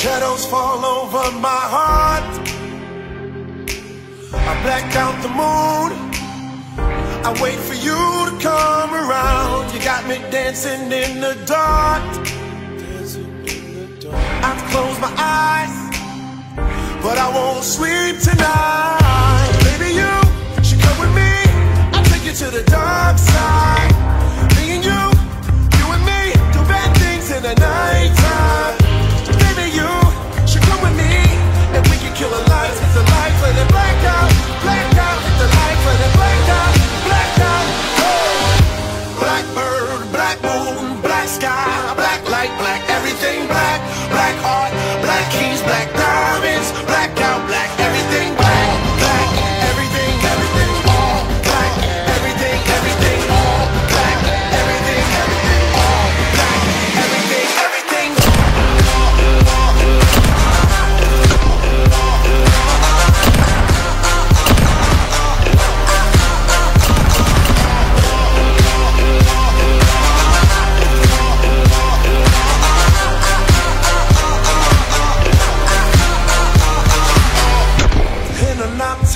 Shadows fall over my heart. I black out the moon. I wait for you to come around. You got me dancing in the dark. I've closed my eyes But I won't sleep blackbird, black moon, black sky.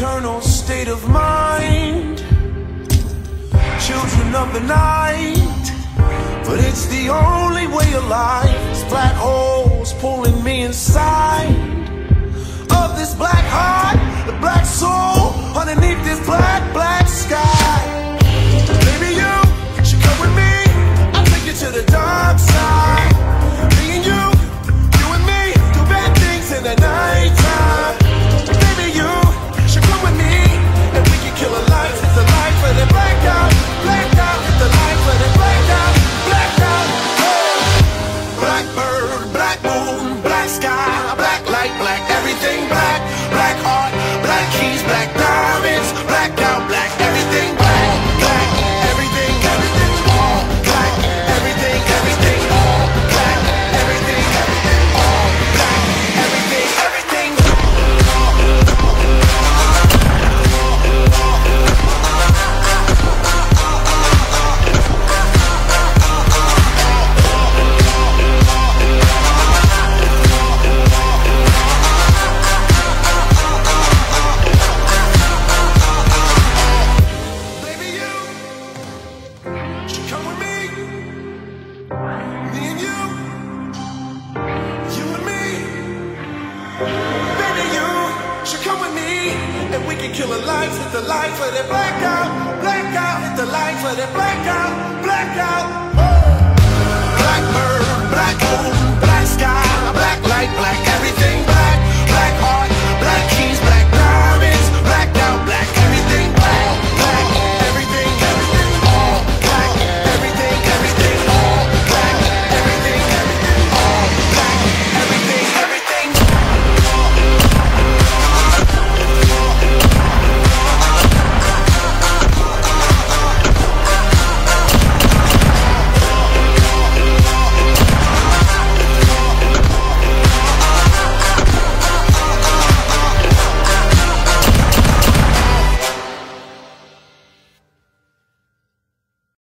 eternal state of mind. Children of the night But it's the only way of life. Black holes pulling me inside. black moon, black sky. kill killing lights, hit the lights let it black out, black out. hit the lights let it black out, black out. Oh.